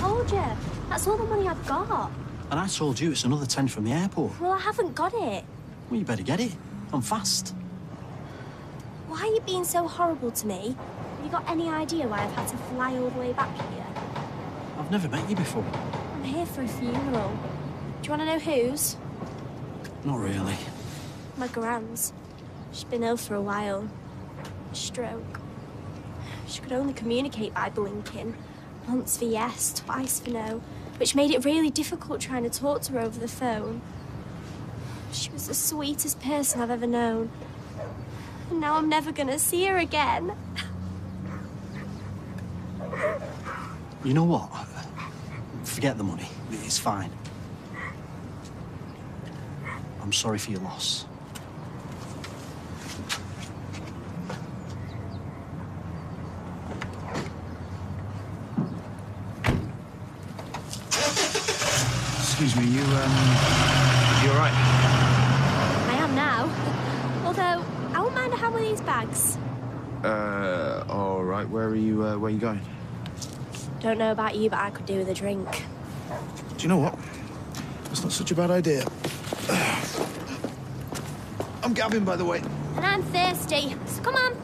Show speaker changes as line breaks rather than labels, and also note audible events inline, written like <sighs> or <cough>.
told you. That's all the money I've got.
And I told you it's another 10 from the airport.
Well, I haven't got it.
Well, you better get it. I'm fast.
Why are you being so horrible to me? Have you got any idea why I've had to fly all the way back here?
I've never met you before.
I'm here for a funeral. Do you want to know whose?
Not really.
My gran's. She's been ill for a while. Stroke. She could only communicate by blinking. Once for yes, twice for no, which made it really difficult trying to talk to her over the phone. She was the sweetest person I've ever known. And now I'm never gonna see her again.
You know what? Forget the money. It's fine. I'm sorry for your loss.
Excuse me, you, um... You all right?
I am now. <laughs> Although, I won't mind a hand with these bags.
Uh, all right. Where are you, uh, where are you going?
Don't know about you, but I could do with a drink.
Do you know what? That's not such a bad idea. <sighs> I'm Gavin, by the way.
And I'm thirsty, so come on.